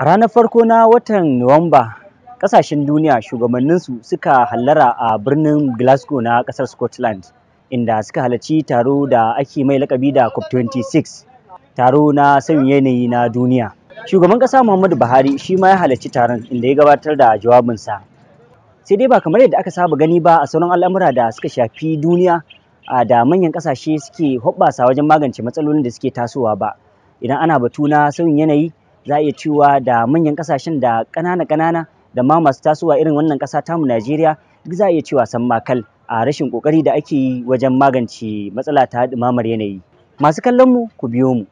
A ranar farko na watan Nuwamba, ƙasashen duniya shugabanninsu suka hallara a birnin Glasgow na ƙasar Scotland, inda suka halarci taro da ake mai lakabi da COP26, taro na sauyin yanayi na duniya. Shugaban ƙasa Muhammadu Buhari shi ma ya halarci taron inda ya gabatar da jawabinsa. Sai dai ba kamar yadda aka saba gani ba a sauran al'amura da suka shafi duniya da manyan ƙasashe suke hoɓɓasa wajen magance matsalolin da suke tasowa ba. Idan ana batu na sauyin yanayi za a iya cewa da manyan ƙasashen da ƙanana-ƙanana da ma masu tasowa irin wannan ƙasa tamu Najeriya duk za a iya cewa san makal a rashin ƙoƙari da ake yi wajen magance matsala ta ɗumamar yanayi. Masu kallon mu ku biyo mu.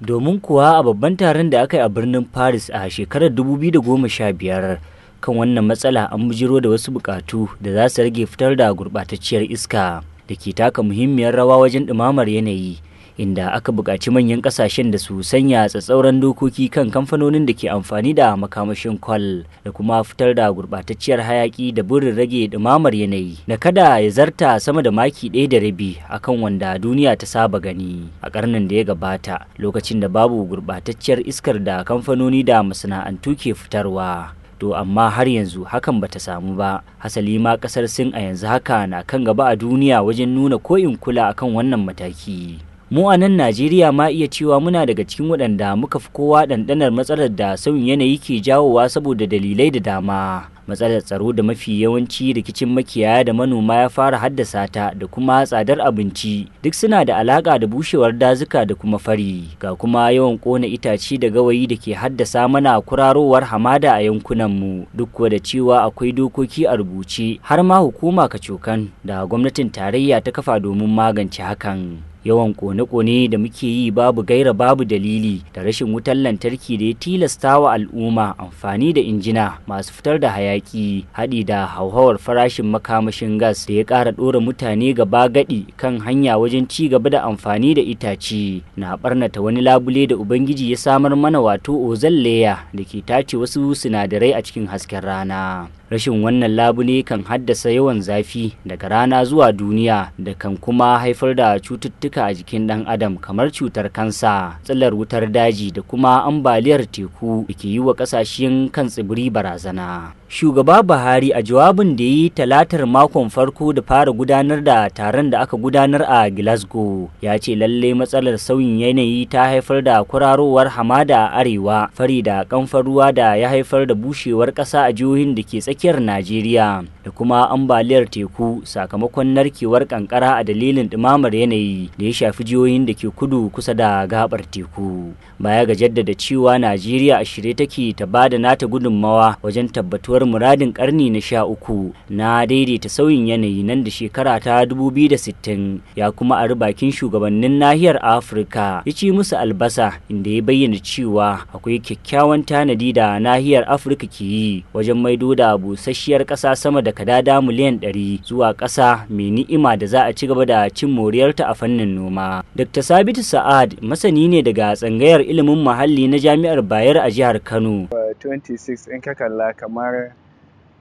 Domin kuwa a babban taron da aka yi a birnin Paris a shekarar 2015 kan wannan matsala an bujiro da wasu buƙatu da za su rage fitar da gurɓatacciyar iska da ke taka muhimmiyar rawa wajen ɗumamar yanayi. Inda aka buƙaci manyan ƙasashen da su sanya tsatsauran dokoki kan kamfanonin da ke amfani da makamashin kwal da kuma fitar da gurɓatacciyar hayaƙi da burin rage ɗumamar yanayi. Da kada ya zarta sama da maki ɗaya da rabi akan wanda duniya ta saba gani. A ƙarnin da ya gabata lokacin da babu gurɓatacciyar iskar da kamfanoni da masana'antu ke fitarwa. To amma har yanzu hakan bata samu ba. Hasali ma ƙasar sin a yanzu haka na kan gaba a duniya wajen nuna koyin kula akan wannan mataki. Mu a nan najeriya ma iya cewa muna daga cikin waɗanda muka fi kowa ɗanɗanar matsalar da sauyin yanayi ke jawowa saboda dalilai da dama. Matsalar tsaro da mafi yawanci rikicin makiyaya da manoma ya fara haddasa ta da kuma tsadar abinci duk suna da alaƙa da bushewar dazuka da kuma fari. Ga kuma yawan ƙona itace da gawayi da ke haddasa mana kurarowar hamada a yankunanmu duk da cewa akwai dokoki a rubuce har ma hukuma kacokan da gwamnatin tarayya ta kafa domin magance hakan. Yawan kone-kone da muke yi babu gaira babu dalili da rashin wutar lantarki da ya tilasta wa al'umma amfani da injina masu fitar da hayaki haɗi da hauhawar farashin makamashin gas da ya ƙara ɗora mutane gaba gaɗi kan hanya wajen ci gaba da amfani da itace. Na ɓarnata wani labule da ubangiji ya samar mana wato ozon leya da ke tace wasu sinadarai a cikin hasken rana. Rashin wannan labule kan haddasa yawan zafi daga rana zuwa duniya da kan kuma haifar da cututtuka a jikin ɗan adam kamar cutar kansa tsallar wutar daji da kuma ambaliyar teku da ke yi wa ƙasashen kan tsibiri barazana. Shugaba buhari a jawabin da yi talatar makon farko da fara gudanar da taron da aka gudanar a glasgow ya ce lalle matsalar sauyin yanayi ta haifar da kurarowar hamada a arewa fari da kamfar ruwa da ya haifar da bushewar ƙasa a jihohin da ke tsakiyar najeriya da kuma ambaliyar teku sakamakon narkewar kankara a dalilin ɗumamar yanayi da ya shafi jihohin da ke kudu kusa da gabar teku. Baya ga jaddada cewa najeriya a shirye take ta ba da nata gudunmawa wajen tabbatuwar muradin karni na sha uku na daidaita sauyin yanayi nan da shekara ta 2060 ya kuma a bakin shugabannin nahiyar afirka. Ya ci musu albasa inda ya bayyana cewa akwai kyakkyawan tanadi da nahiyar afirka ke yi wajen maido da busasshiyar ƙasa sama da kadada miliyan 100 zuwa ƙasa mai ni'ima da za a ci gaba da cin moriyarta a fannin noma. Dr sabitu sa'ad masani ne daga tsangayar ilimin muhalli na jami'ar bayar a jihar kano. 26 in ka kalla kamar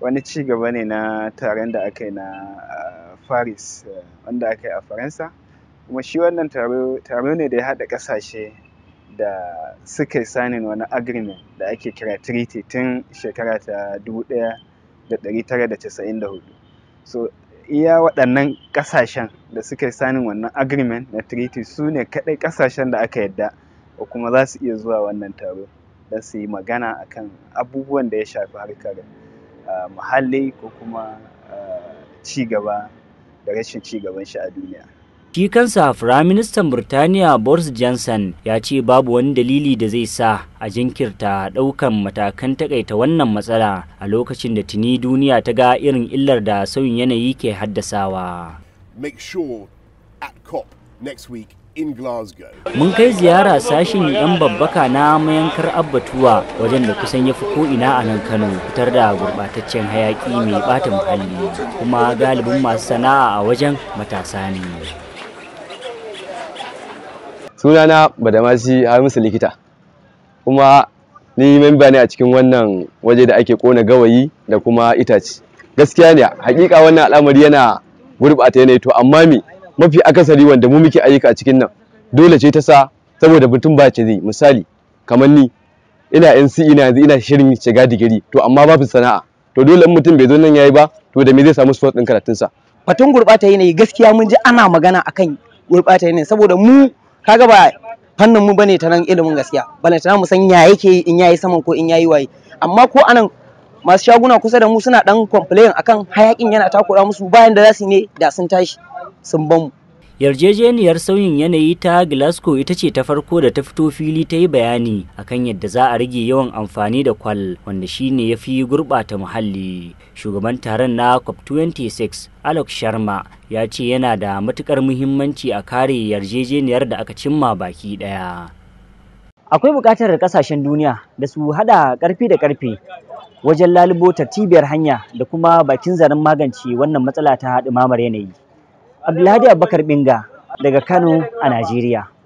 wani ci gaba ne na taron da aka yi na Paris wanda aka yi a Faransa. Kuma shi wannan taro ne da ya haɗa ƙasashe da suka sanin wani agreement da ake kira treaty tun shekara ta 1994 so iya waɗannan ƙasashen da suka sanin wannan agreement na treaty su ne kaɗai ƙasashen da aka yadda kuma za su iya zuwa wannan taro. Don su yi magana akan abubuwan da ya shafi harkar muhalli ko kuma ci gaba da rashin ci gaban shi a duniya. Shi kansa Firaministan Burtaniya Boris Johnson ya ce babu wani dalili da zai sa a jinkirta ɗaukan matakan takaita wannan matsala a lokacin da tuni duniya ta ga irin illar da sauyin yanayi ke haddasawa. Make sure at COP next week in Glasgow. Mun kai ziyara sashin 'yan babbaka na mayankar abbatuwa wajen da kusan ya fi ko'ina a nan Kano fitar da gurɓataccen hayaƙi mai ɓata muhalli kuma galibin masu sana'a a wajen matasa ne. Sunana Badamasi Hamisu Likita kuma ni memba ne a cikin wannan waje da ake ƙona gawayi da kuma itace. Gaskiya ne hakika wannan al'amari yana gurɓata yanayi to amma me mafi akasari wanda mu muke ayyuka a cikin nan. Dole ce ta sa saboda mutum ba ce zai misali kamar ni ina NCE ina yanzu ina shirin shiga digiri to amma babu sana'a. To dole in mutum bai zo nan yayi ba to da me zai samu support din karatunsa? Batun gurɓata yanayi gaskiya mun ji ana magana akan gurɓata yanayi saboda mu kaga ba fannin mu ba ne ta nan ilimin gaskiya. Balantana mu san ya yake yi in yayi saman ko in yayi waye. Amma ko a nan masu shaguna kusa da mu suna dan complain akan hayakin yana takura musu bayan da za su ne da sun tashi. Sun ban mu Yarjejeniyar sauyin yanayi ta Glasgow ita ce ta farko da ta fito fili ta yi bayani akan yadda za a rage yawan amfani da kwal wanda shine ya fi gurɓata muhalli. Shugaban taron na COP26 Alok Sharma ya ce yana da matuƙar muhimmanci a kare yarjejeniyar da aka cimma baki ɗaya. Akwai buƙatar ƙasashen duniya da su haɗa ƙarfi da ƙarfe wajen lalubo tartibiyar hanya da kuma bakin zaren magance wannan matsala ta ɗumamar yanayi. Abdulhadi Abubakar Binga daga Kano a Najeriya.